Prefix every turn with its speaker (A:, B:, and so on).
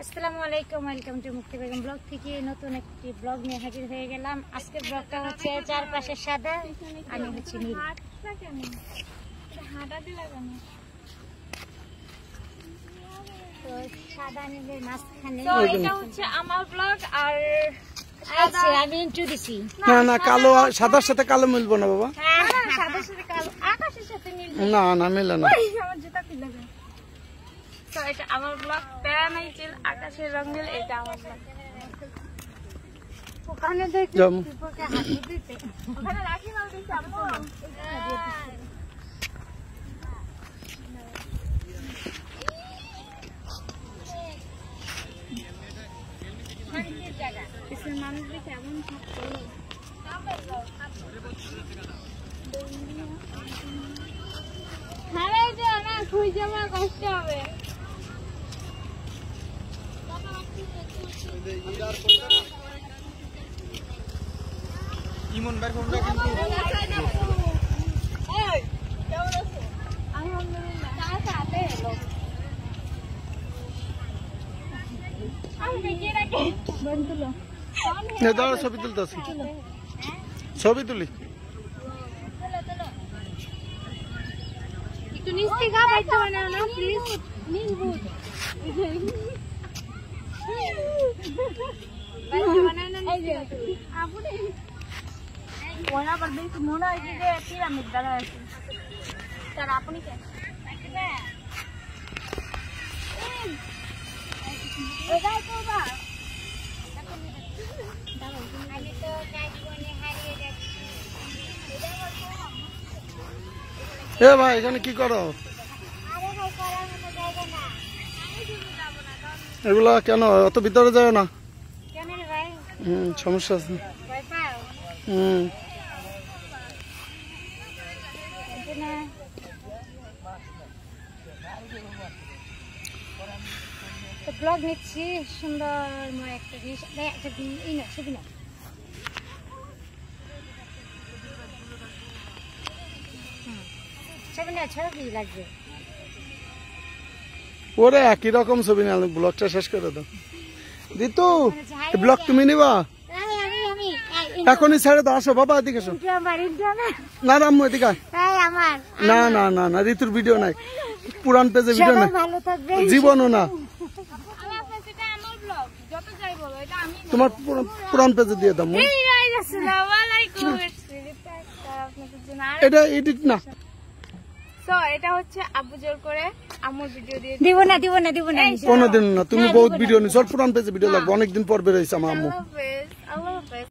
A: আসসালামু আলাইকুম welcome to মুক্তি বেগম ব্লগ থেকে নতুন একটি ব্লগ নিয়ে হাজির হয়ে গেলাম আজকের ব্লগটা হচ্ছে চারপাশে সাদা আমি হচ্ছে নীল তো সাদা নীলের মাঝখানে
B: এটা হচ্ছে আমার ব্লগ আর
A: আচ্ছা আমি দিছি
C: না না কালো সাদার সাথে কালো মিলবো না বাবা না না মিলে না।
B: এই আমার জুতা খুলে যায় তো এটা আমার ব্লগ প্যারামাইটেল আকাশের রঙের এটা আমার ব্লগ
A: ওখানে দেখি
B: ওখানে রাখি থাকতো হারাই যাও না খুঁজে আমার কষ্ট হবে।
C: এ দাঁড়া ছবি তুলতেছি ছবি তুলি।
B: तुनी स्टिका बैठ बनाओ ना प्लीज़ नीलभूत बैठ बनाओ ना आपने वोना पर देख मोना इसी के तीरा मिलता है तर
A: आपने क्या तो बा तो नहीं
C: এ ভাই, এখানে কি করো? এগুলা কেন? অত ভিতরে যায় না। হুম, সমস্যা আছে। হুম।
A: ব্লগ নিচ্ছি সুন্দরময় একটা জিনিস এই একটা দিন- এই না, ছবি না হুম, ছবি না ছবি লাগবে?
C: ওরে একই রকম ছবি না ব্লগটা শেষ করে দাও। দিতু ব্লগ তুমি নিবা? এখনই ছেড়ে দাও আসো বাবা এদিকে আসো।
A: না
C: না রাম্মু এদিকে না না না না ঋতুর ভিডিও নাই। পুরান পেজে ভিডিও নাই। জীবনও না।
B: আমি আপনার সেটা আমার ব্লগ যত যাই বলো এটা আমি
C: তোমার পুরান পেজে দিয়ে দাও মু।
B: এই গাইস আসসালামু আলাইকুম। ইটস রিলি আপনাদের জন্য আর
C: এটা এডিট না।
B: সো এটা হচ্ছে আব্বু জোর করে ভিডিও দিয়ে
A: দিব না দিব না দিব না।
C: কোনোদিন না তুমি বহুত ভিডিও নিছো। পুরান পেজে ভিডিও লাগবে অনেকদিন পর বেরোইছে আমার আম্মু।